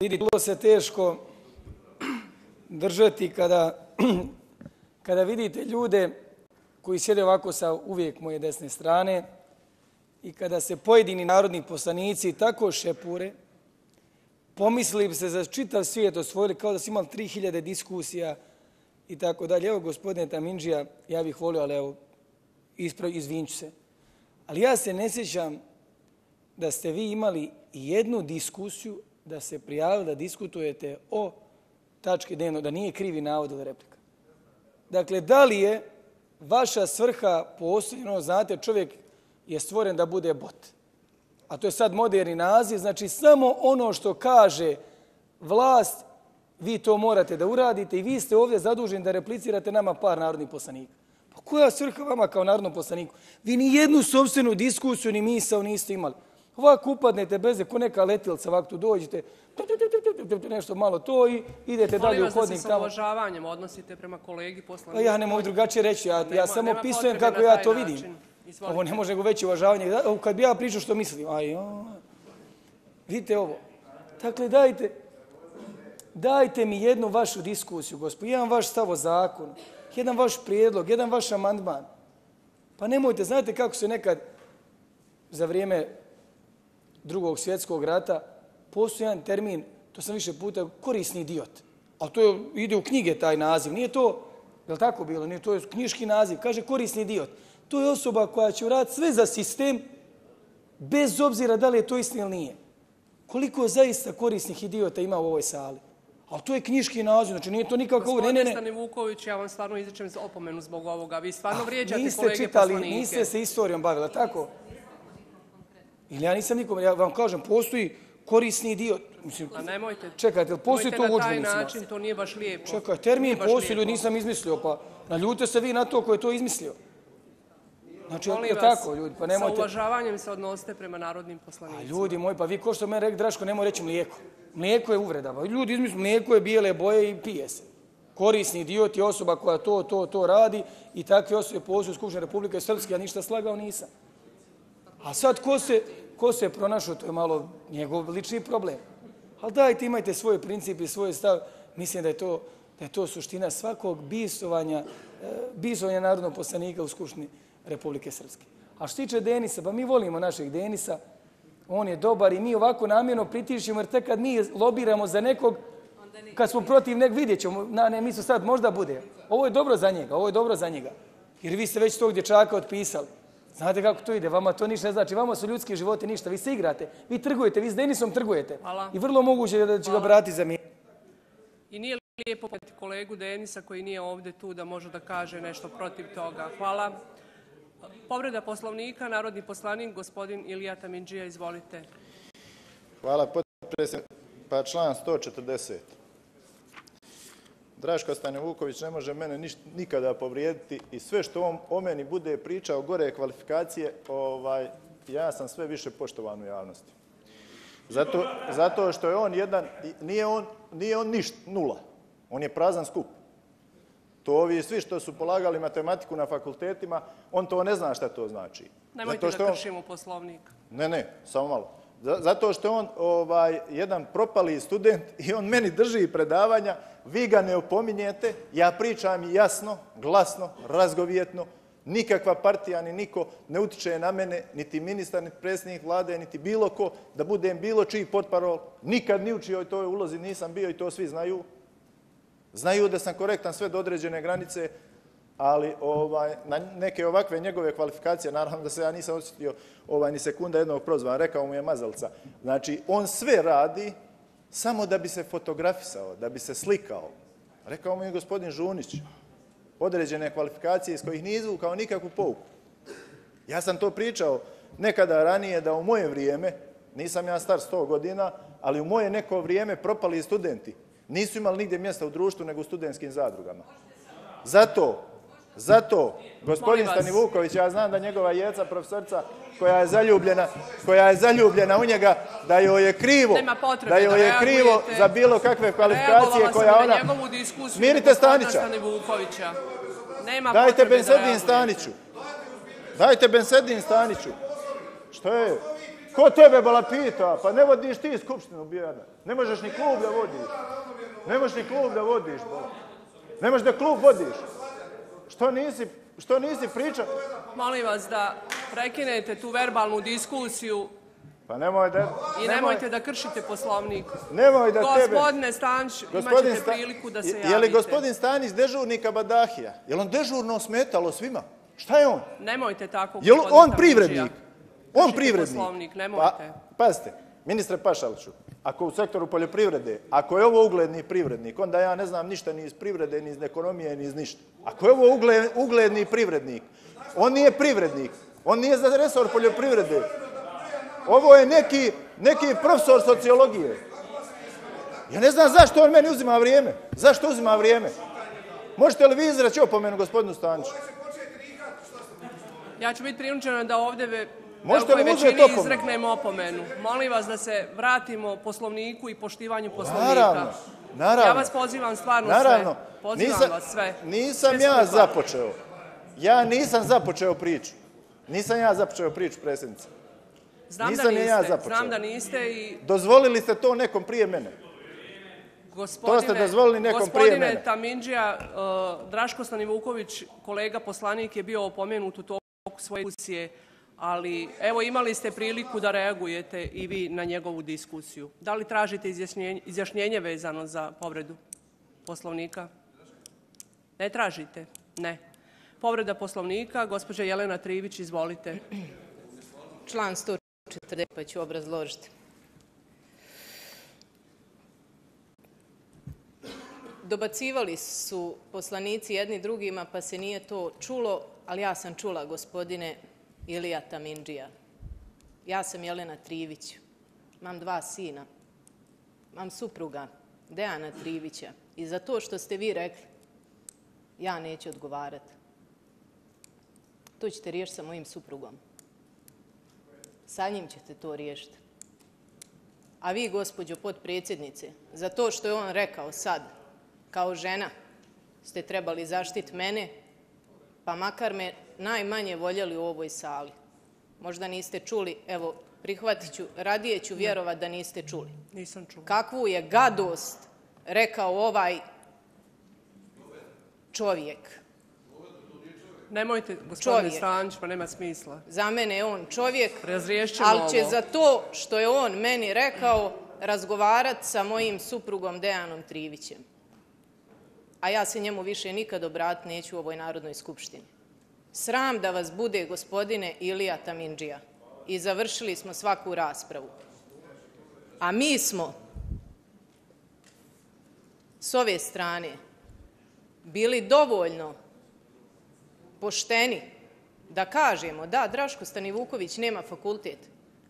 Vidite, bilo se teško držati kada, kada vidite ljude koji sjede ovako sa uvijek moje desne strane i kada se pojedini narodni poslanici tako šepure, pomislili bi se za čitav svijet osvojili kao da su imali 3000 diskusija i tako dalje. Evo, gospodine Taminđija, ja bih volio, ali evo, izvinću se. Ali ja se ne sjećam da ste vi imali jednu diskusiju da se prijavili da diskutujete o tački dnevno, da nije krivi navod ili replika. Dakle, da li je vaša svrha posljedno, znate, čovjek je stvoren da bude bot. A to je sad moderni naziv, znači samo ono što kaže vlast, vi to morate da uradite i vi ste ovdje zaduženi da replicirate nama par narodnih poslanika. Pa koja svrha vama kao narodnom poslaniku? Vi ni jednu sobstvenu diskusiju ni misao niste imali. Ovako upadnete bez ko neka letilca, ovako tu dođete, nešto malo to i idete dalje u hodnik. Molim vas da se sa uvažavanjem odnosite prema kolegi poslanika. Ja ne mogu drugačije reći, ja, ja samo opisujem kako ja to vidim. Ovo ne može nego veće uvažavanje. Kad bi ja pričao što mislim, aj, vidite ovo. Dakle, dajte, dajte mi jednu vašu diskusiju, gospod, jedan vaš stav o zakonu, jedan vaš prijedlog, jedan vaš amandman. Pa nemojte, znate kako se nekad za vrijeme drugog svjetskog rata postoji jedan termin, to sam više puta, korisni idiot. A to je, ide u knjige taj naziv. Nije to, je li tako bilo? Nije to je knjiški naziv. Kaže korisni idiot. To je osoba koja će uraditi sve za sistem, bez obzira da li je to istina ili nije. Koliko zaista korisnih idiota ima u ovoj sali? Ali to je knjiški naziv, znači nije to nikako... Gospodin ne, ne, ne. Vuković, ja vam stvarno izrečem opomenu zbog ovoga. Vi stvarno ah, vrijeđate kolege čitali, poslanike. Niste se istorijom bavili, tako? Ili ja nisam nikom, ja vam kažem, postoji korisni dio. Mislim, A nemojte. Čekajte, ili postoji to u učbenicima? Nemojte na taj način, to nije baš lijepo. Čekaj, termin postoji, ljudi nisam izmislio, pa naljute se vi na to ko je to izmislio. Znači, Molim je vas, tako, ljudi, pa nemojte... Sa uvažavanjem se odnosite prema narodnim poslanicima. A ljudi moji, pa vi ko što mene rekli, Draško, nemoj reći mlijeko. Mlijeko je uvreda. Pa ljudi izmisli, mlijeko je bijele boje i pije se. Korisni idiot je osoba koja to, to, to radi i takve osobe postoju u Skupštine Republike Srpske, ja ništa slagao nisam. A sad, ko se, ko se pronašao, to je malo njegov lični problem. Ali dajte, imajte svoje principe i svoj stav. Mislim da je to, da je to suština svakog bisovanja, e, bisovanja narodnog poslanika u Skupštini Republike Srpske. A što tiče Denisa, pa mi volimo našeg Denisa, on je dobar i mi ovako namjerno pritišimo, jer tek kad mi lobiramo za nekog, kad smo protiv nekog, vidjet ćemo, na, ne, mi sad, možda bude. Ovo je dobro za njega, ovo je dobro za njega. Jer vi ste već tog dječaka otpisali. Znate kako to ide? Vama to ništa ne znači. Vama su ljudski životi ništa. Vi se igrate. Vi trgujete. Vi s Denisom trgujete. Hvala. I vrlo moguće da će Hvala. ga brati za mir. I nije lijepo kolegu Denisa koji nije ovdje tu da može da kaže nešto protiv toga. Hvala. Povreda poslovnika, narodni poslanik, gospodin Ilija Tamindžija, izvolite. Hvala, potpredsjednik. Pa član 140. Draško Stane Vuković ne može mene niš, nikada povrijediti i sve što on o meni bude pričao gore kvalifikacije, ovaj, ja sam sve više poštovan u javnosti. Zato, zato što je on jedan, nije on, nije on ništa, nula. On je prazan skup. To ovi svi što su polagali matematiku na fakultetima, on to ne zna šta to znači. Nemojte da kršimo poslovnik. Ne, ne, samo malo. Zato što on ovaj jedan propali student i on meni drži predavanja, vi ga ne opominjete, ja pričam jasno, glasno, razgovjetno, nikakva partija ni niko ne utiče na mene, niti ministar, niti predsjednik vlade, niti bilo ko, da budem bilo čiji potparol. Nikad ni učio toj ulozi nisam bio i to svi znaju. Znaju da sam korektan sve do određene granice, ali ovaj, na neke ovakve njegove kvalifikacije, naravno da se ja nisam osjetio ovaj, ni sekunda jednog prozva, rekao mu je mazalca. Znači, on sve radi samo da bi se fotografisao, da bi se slikao. Rekao mu je gospodin Žunić, određene kvalifikacije iz kojih nije izvukao nikakvu pouku. Ja sam to pričao nekada ranije da u moje vrijeme, nisam ja star 100 godina, ali u moje neko vrijeme propali studenti nisu imali nigdje mjesta u društvu nego u studentskim zadrugama. Zato Zato, gospodin Stani Vuković, ja znam da njegova jeca, profesorca, koja je zaljubljena, koja je zaljubljena u njega, da joj je krivo, da joj je krivo za bilo kakve kvalifikacije koja ona... Smirite Stanića. Dajte Bensedin Staniću. Dajte Bensedin Staniću. Što je? Ko tebe bala pita? Pa ne vodiš ti skupštinu, bijada. Ne možeš ni klub da vodiš. Ne možeš ni klub da vodiš, bala. Ne možeš da klub vodiš. Što nisi, što nisi priča? Molim vas da prekinete tu verbalnu diskusiju Pa nemoj da... i nemojte da kršite poslovnik. Nemoj da tebe... Gospodine Stanč, imat Gospodin ćete Sta- priliku da se javite. Je li gospodin Stanić dežurnika Badahija? Je li on dežurno smetalo svima? Šta je on? Nemojte tako, Je li gospodine on privrednik? On privrednik. Poslovnik, nemojte. Pa, pazite, ministre Pašaliću, ako u sektoru poljoprivrede, ako je ovo ugledni privrednik, onda ja ne znam ništa ni iz privrede, ni iz ekonomije, ni iz ništa. Ako je ovo ugledni privrednik, on nije privrednik, on nije za resor poljoprivrede. Ovo je neki, neki profesor sociologije. Ja ne znam zašto on meni uzima vrijeme. Zašto uzima vrijeme? Možete li vi izraći opomenu gospodinu Staniću? Ja ću biti prinučena da ovdje Možete li velikoj uzeti opomenu? izreknemo opomenu. Molim vas da se vratimo poslovniku i poštivanju poslovnika. Naravno, naravno. Ja vas pozivam stvarno Naravno. sve. Pozivam nisam, vas sve. Nisam Sve ja započeo. Ja nisam započeo priču. Nisam ja započeo priču, predsjednice. Znam nisam da ni niste, ja započeo. znam da niste i Dozvolili ste to nekom prije mene. gospodine, dozvolili nekom prije gospodine mene. Tamindžija, uh, Draško Stanivuković, kolega poslanik je bio opomenut u toku svoje diskusije, ali evo imali ste priliku da reagujete i vi na njegovu diskusiju. Da li tražite izjašnjenje, izjašnjenje vezano za povredu poslovnika? Ne tražite? Ne. Povreda poslovnika, gospođa Jelena Trivić, izvolite. Član 140, pa ću obrazložiti. Dobacivali su poslanici jedni drugima, pa se nije to čulo, ali ja sam čula gospodine Ilija Tamindžija. Ja sam Jelena Trivić. Mam dva sina. Mam supruga Dejana Trivića. I za to što ste vi rekli, ja neću odgovarati. To ćete riješiti sa mojim suprugom. Sa njim ćete to riješiti. A vi, gospođo potpredsjednice, za to što je on rekao sad, kao žena, ste trebali zaštiti mene, pa makar me najmanje voljeli u ovoj sali. Možda niste čuli, evo, prihvatit ću, radije ću vjerovat da niste čuli. Nisam čula. Kakvu je gadost rekao ovaj čovjek. Nemojte, gospodine. Stanč, pa nema smisla. Za mene je on čovjek, ali će ovo. za to što je on meni rekao razgovarat sa mojim suprugom Dejanom Trivićem. A ja se njemu više nikad obrat neću u ovoj Narodnoj skupštini. Sram da vas bude, gospodine Ilija Tamindžija. I završili smo svaku raspravu. A mi smo s ove strane bili dovoljno pošteni da kažemo da Draško Stanivuković nema fakultet,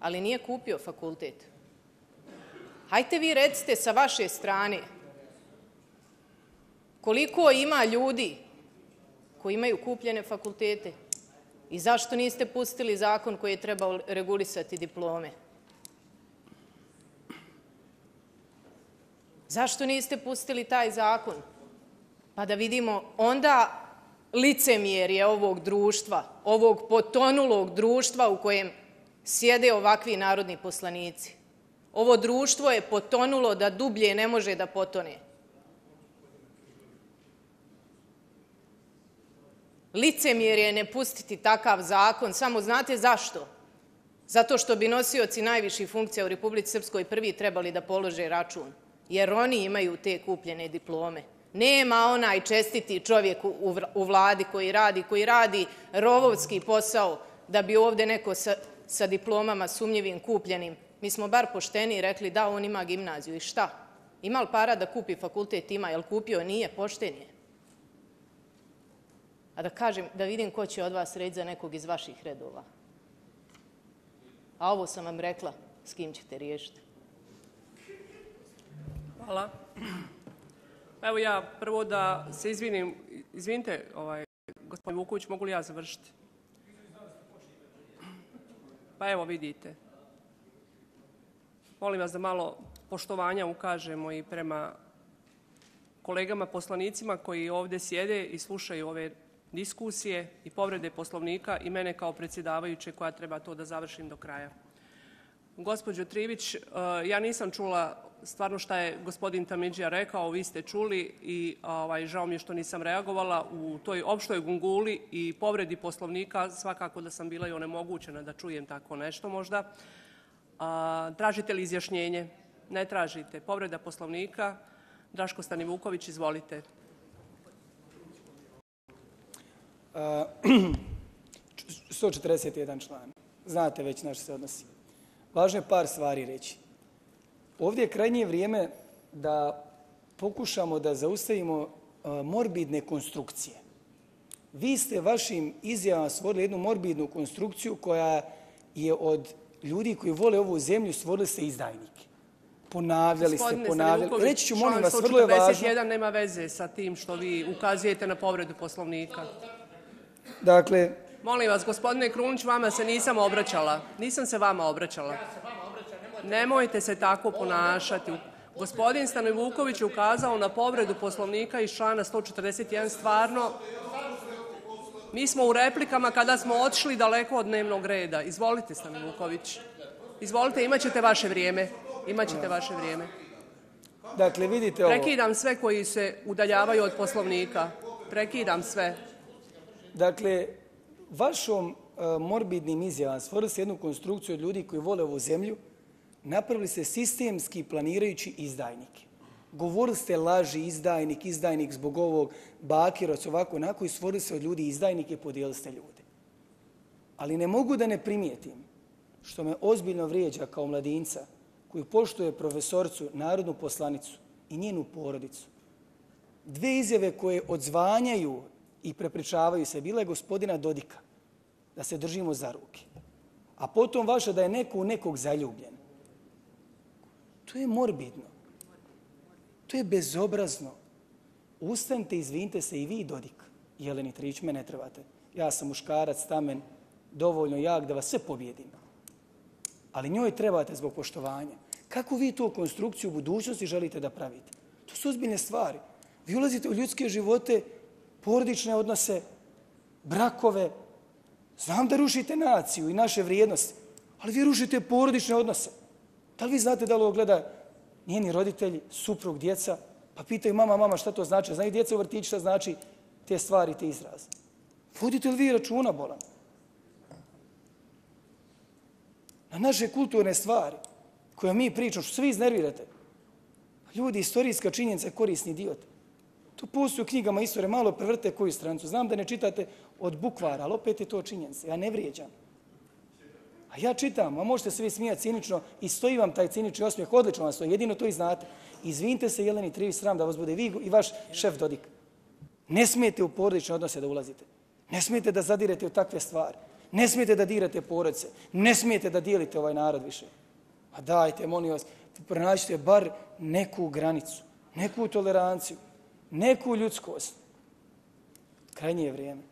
ali nije kupio fakultet. Hajte vi recite sa vaše strane koliko ima ljudi koji imaju kupljene fakultete i zašto niste pustili zakon koji je trebao regulisati diplome? Zašto niste pustili taj zakon? Pa da vidimo onda licemjerje ovog društva, ovog potonulog društva u kojem sjede ovakvi narodni poslanici. Ovo društvo je potonulo da dublje ne može da potone. Licemjer je ne pustiti takav zakon, samo znate zašto? Zato što bi nosioci najviših funkcija u Republici Srpskoj prvi trebali da polože račun, jer oni imaju te kupljene diplome. Nema onaj čestiti čovjek u, vladi koji radi, koji radi rovovski posao da bi ovde neko sa, sa diplomama sumnjivim kupljenim. Mi smo bar pošteni rekli da on ima gimnaziju i šta? Ima li para da kupi fakultet? Ima. Jel kupio? Nije. Pošten je. A da kažem, da vidim ko će od vas reći za nekog iz vaših redova. A ovo sam vam rekla, s kim ćete riješiti. Hvala. Evo ja prvo da se izvinim. Izvinite, ovaj, gospodin Vuković, mogu li ja završiti? Pa evo vidite. Molim vas da malo poštovanja ukažemo i prema kolegama poslanicima koji ovdje sjede i slušaju ove diskusije i povrede poslovnika i mene kao predsjedavajuće koja treba to da završim do kraja. Gospođo Trivić, e, ja nisam čula stvarno šta je gospodin Tamidžija rekao, vi ste čuli i ovaj, žao mi je što nisam reagovala u toj opštoj gunguli i povredi poslovnika, svakako da sam bila i onemogućena da čujem tako nešto možda. A, tražite li izjašnjenje? Ne tražite. Povreda poslovnika. Draško Stanivuković, izvolite. A, 141 član. Znate već na što se odnosi. Važno je par stvari reći. Ovdje je krajnje vrijeme da pokušamo da zaustavimo morbidne konstrukcije. Vi ste vašim izjavama stvorili jednu morbidnu konstrukciju koja je od ljudi koji vole ovu zemlju stvorili se izdajnike. Ponavljali Gospodine ste, ponavljali. Reći ću, molim vas, vrlo je važno. 141 nema veze sa tim što vi ukazujete na povredu poslovnika. Dakle, Molim vas, gospodine Krunić, vama se nisam obraćala. Nisam se vama obraćala. Nemojte se tako ponašati. Gospodin Stanoj Vuković je ukazao na povredu poslovnika iz člana 141. Stvarno, mi smo u replikama kada smo otišli daleko od dnevnog reda. Izvolite, Stanoj Vuković. Izvolite, imat ćete vaše vrijeme. Imat ćete vaše vrijeme. dakle, vidite ovo. Prekidam sve koji se udaljavaju od poslovnika. Prekidam sve. Dakle, vašom e, morbidnim izjavama stvorili ste jednu konstrukciju od ljudi koji vole ovu zemlju, napravili se sistemski planirajući izdajnike. Govorili ste laži, izdajnik, izdajnik zbog ovog bakiroc, ovako, onako i stvorili se od ljudi izdajnike, podijeli ste ljude. Ali ne mogu da ne primijetim što me ozbiljno vrijeđa kao mladinca koji poštuje profesorcu, narodnu poslanicu i njenu porodicu. Dve izjave koje odzvanjaju i prepričavaju se, bila je gospodina Dodika, da se držimo za ruke. A potom vaša da je neko u nekog zaljubljen. To je morbidno. To je bezobrazno. Ustanite, izvinite se i vi, Dodik. Jeleni Trić, me ne trebate. Ja sam muškarac, tamen, dovoljno jak da vas sve pobjedim. Ali njoj trebate zbog poštovanja. Kako vi tu konstrukciju budućnosti želite da pravite? To su ozbiljne stvari. Vi ulazite u ljudske živote, porodične odnose, brakove. Znam da rušite naciju i naše vrijednosti, ali vi rušite porodične odnose. Da li vi znate da li ovo gleda njeni roditelji, suprug, djeca? Pa pitaju mama, mama šta to znači? Znaju djeca u vrtići šta znači te stvari, te izraze? Vodite li vi računa, bolan? Na naše kulturne stvari koje mi pričamo, što svi iznervirate. Ljudi, istorijska činjenica je korisni idiot. To postoji u knjigama istorije, malo prevrte koju strancu. Znam da ne čitate od bukvara, ali opet je to činjenica. Ja ne vrijeđam. A ja čitam, a možete se vi smijati cinično i stoji vam taj cinični osmijeh, odlično vam stoji, jedino to i znate. Izvinite se, Jeleni Trivi, sram da vas bude vi i vaš šef Dodik. Ne smijete u porodične odnose da ulazite. Ne smijete da zadirete u takve stvari. Ne smijete da dirate porodice. Ne smijete da dijelite ovaj narod više. A dajte, molim vas, pronaćite bar neku granicu, neku toleranciju, neku ljudskost. Krajnje je vrijeme.